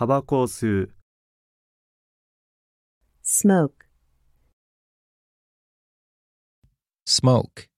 タバコを吸う、smoke, smoke,